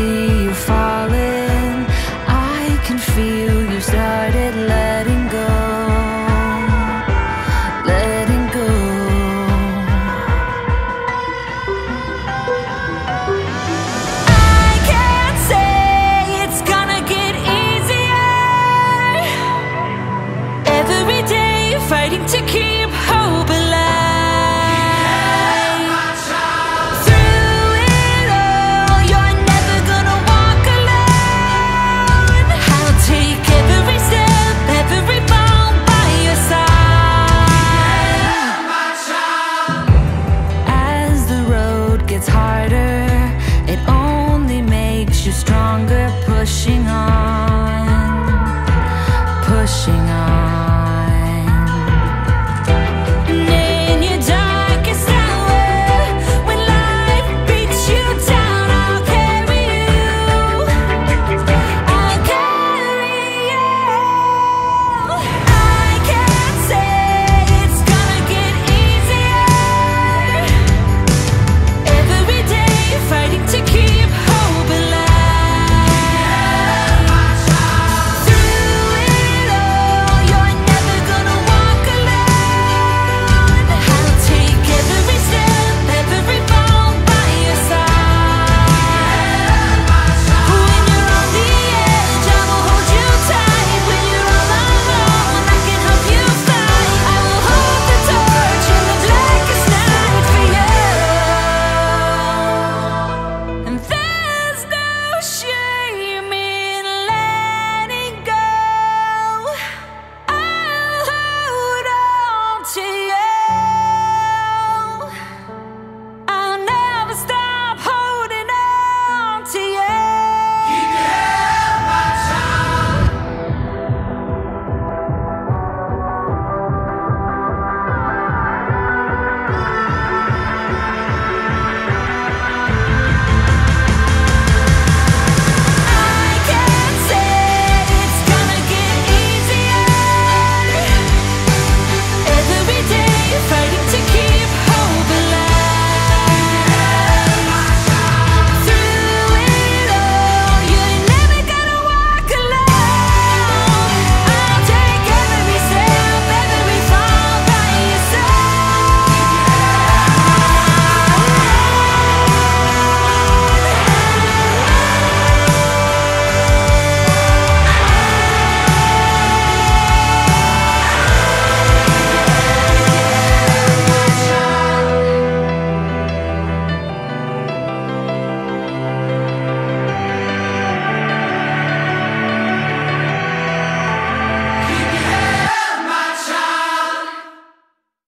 see you falling. I can feel you started letting go. Letting go. I can't say it's gonna get easier. Every day fighting to keep. Pushing on, pushing on.